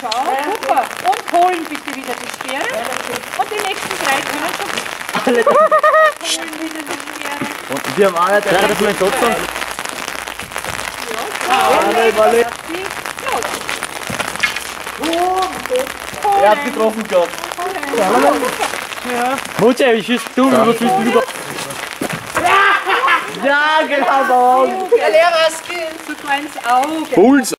Schau, super. Und holen bitte wieder die Sperre. Und die nächsten drei können schon Alle holen wieder die Sperre. Und wir haben alle drei. Ja, das mal Ja, Alle, alle. Er hat getroffen, getroffen gehabt. Ja. Mutter, wie schießt du über zwischen über? Ja, genau so. Der Lehrer Auge. Puls!